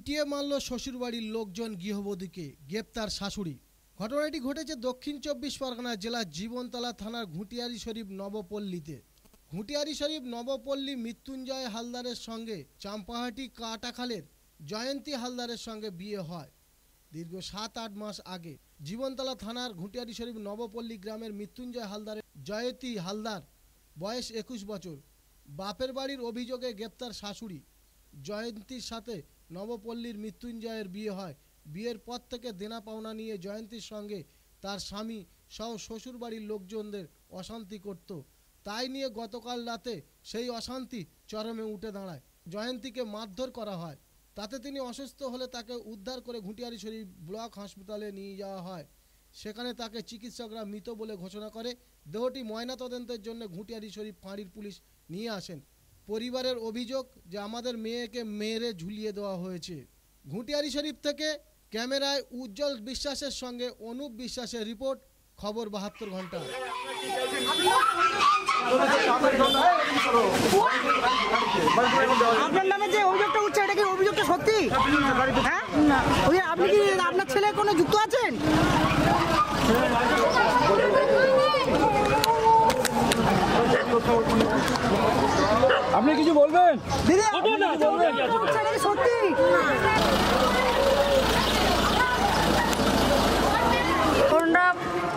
পিটিয়ে মারল শ্বশুরবাড়ির লোকজন গৃহবধূকে, গ্রেপ্তার শাশুড়ি। ঘটনাটি ঘটেছে দক্ষিণ চব্বিশ পরগনা জেলার জীবনতলা থানার ঘুটিয়ারি শরীফ নবপল্লীতে। ঘুটিয়ারি শরীফ নবপল্লী মৃত্যুঞ্জয় হালদারের সঙ্গে চাম্পাহাটি কাটাখালের জয়ন্তী হালদারের সঙ্গে বিয়ে হয়। দীর্ঘ সাত আট মাস আগে জীবনতলা থানার ঘুটিয়ারি শরীফ নবপল্লী গ্রামের মৃত্যুঞ্জয় হালদারের জয়তী হালদার, বয়স একুশ বছর। বাপের বাড়ির অভিযোগে গ্রেপ্তার শাশুড়ি। জয়ন্তীর সাথে নবপল্লীর মৃত্যুঞ্জয়ের বিয়ে হয়। বিয়ের পর থেকে দেনা পাওনা নিয়ে জয়ন্তীর সঙ্গে তার স্বামী সহ শ্বশুরবাড়ির লোকজনদের অশান্তি করত। তাই নিয়ে গতকাল রাতে সেই অশান্তি চরমে উঠে দাঁড়ায়। জয়ন্তীকে মারধর করা হয়। তাতে তিনি অসুস্থ হলে তাকে উদ্ধার করে ঘুটিয়ারি শরীফ ব্লক হাসপাতালে নিয়ে যাওয়া হয়। সেখানে তাকে চিকিৎসকরা মৃত বলে ঘোষণা করে, দেহটি ময়নাতদন্তের জন্য ঘুঁটিয়ারি শরীফ ফাঁড়ির পুলিশ নিয়ে আসেন। পরিবারের অভিযোগ যে আমাদের মেয়েকে মেরে ঝুলিয়ে দেওয়া হয়েছে। ঘুটিয়ারি শরীফ থেকে ক্যামেরায় উজ্জ্বল বিশ্বাসের সঙ্গে অনুপ বিশ্বাসের রিপোর্ট, খবর বাহাত্তর ঘণ্টা। আপনার নামে যে অভিযোগটা উঠছে, এটা কি অভিযোগটা সত্যি? হ্যাঁ? আপনি কি আপনার ছেলে কোনো যুক্ত আছেন? আপনি কিছু বলবেন? দিদি সত্যি?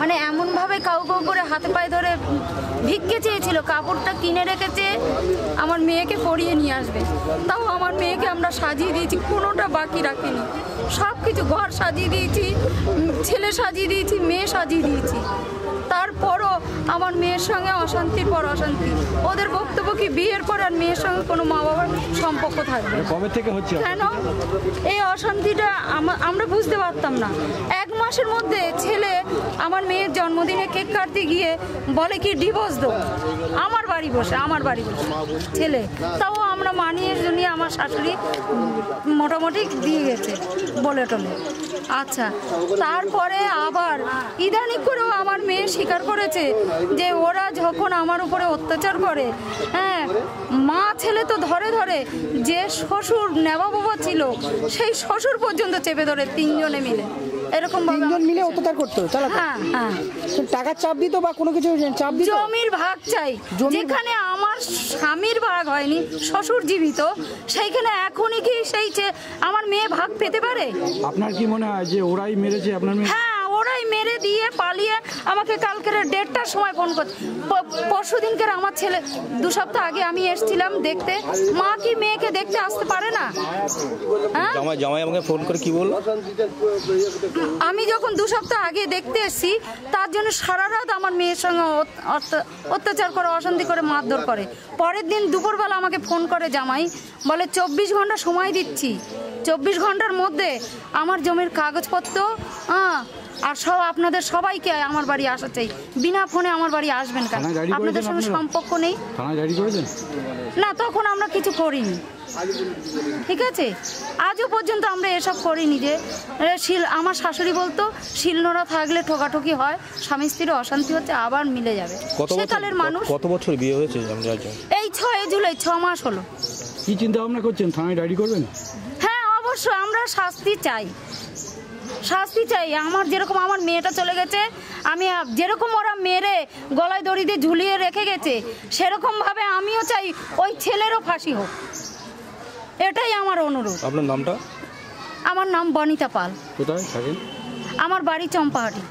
মানে এমনভাবে কাউ কাউ করে হাতে পায়ে ধরে ভিক্ষে চেয়েছিল কাপড়টা কিনে রেখেছে আমার মেয়েকে পরিয়ে নিয়ে আসবে। তাও আমার মেয়েকে আমরা সাজিয়ে দিয়েছি কোনোটা বাকি রাখিনি। সব কিছু ঘর সাজিয়ে দিয়েছি ছেলে সাজিয়ে দিয়েছি মেয়ে সাজিয়ে দিয়েছি। তারপরও আমার মেয়ের সঙ্গে অশান্তির পর অশান্তি। ওদের বক্তব্য কি বিয়ের পর আর মেয়ের সঙ্গে কোনো মা বাবার সম্পর্ক থাকবে? না। কবে থেকে হচ্ছে? কেন? এই অশান্তিটা আমরা বুঝতে পারতাম না। এক মাসের মধ্যে ছেলে আমার মেয়ের জন্মদিনে কেক কাটতে গিয়ে বলে কি ডিভোর্স দেবো আমার বাড়ি বসে আমার বাড়ি বসে। ছেলে তাও আমরা মানিয়ে জন্য আমার শাশুড়ি মোটামুটি দিয়ে গেছে বলে টলে আচ্ছা তারপরে আবার ইদানিং করেও আমার মেয়ে স্বীকার করেছে যে ওরা যখন আমার উপরে অত্যাচার করে হ্যাঁ মা ছেলে তো ধরে ধরে যে শ্বশুর নেওয়া বাবা ছিল সেই শ্বশুর পর্যন্ত চেপে ধরে তিনজনে মিলে। এরকম ভাবে তিনজন মিলে অত্যাচার করতো চালাতো হ্যাঁ হ্যাঁ। তো টাকার চাপ দিত বা কোনো কিছু চাপ দিত? জমির ভাগ চাই। যেখানে আমার স্বামীর ভাগ হয়নি শ্বশুর জীবিত সেইখানে এখনই কি সেই আমার মেয়ে ভাগ পেতে পারে? আপনার কি মনে হয় যে ওরাই মেরেছে আপনার মেয়ে? হ্যাঁ ওরাই মেরে দিয়ে পালিয়ে আমাকে কালকের দেড়টার সময় ফোন করছে। পরশু দিনকের আমার ছেলে দু সপ্তাহ আগে আমি এসেছিলাম দেখতে। মা কি মেয়েকে দেখতে আসতে পারে না? হ্যাঁ? জামাই জামাই আমাকে ফোন করে কি বলল? আমি যখন দু সপ্তাহ আগে দেখতে এসেছি তার জন্য সারা রাত আমার মেয়ের সঙ্গে অত- অত্যাচার করে অশান্তি করে মারধর করে। পরের দিন দুপুরবেলা আমাকে ফোন করে জামাই বলে চব্বিশ ঘণ্টা সময় দিচ্ছি। চব্বিশ ঘণ্টার মধ্যে আমার জমির কাগজপত্র হ্যাঁ আর সব আপনাদের সবাইকে আমার বাড়ি আসা চাই। বিনা ফোনে আমার বাড়ি আসবেন কেন? আপনাদের সঙ্গে সম্পর্ক নেই? না তখন আমরা কিছু করিনি। ঠিক আছে? আজও পর্যন্ত আমরা এসব করিনি যে শিল আমার শাশুড়ি বলতো শিলনোড়া থাকলে ঠোকাঠুকি হয় স্বামী স্ত্রীর অশান্তি হচ্ছে আবার মিলে যাবে। সেকালের মানুষ। কত বছর বিয়ে হয়েছে এই ছয় জুলাই ছ মাস হলো। কি চিন্তা ভাবনা করছেন? থানায় ডায়েরি করবেন? হ্যাঁ অবশ্যই আমরা শাস্তি চাই। শাস্তি চাই। আমার যেরকম আমার মেয়েটা চলে গেছে আমি যেরকম ওরা মেরে গলায় দড়ি দিয়ে ঝুলিয়ে রেখে গেছে সেরকমভাবে আমিও চাই ওই ছেলেরও ফাঁসি হোক। এটাই আমার অনুরোধ। আপনার নামটা? আমার নাম বনিতা পাল। কোথায় থাকেন? আমার বাড়ি চম্পাহাটি।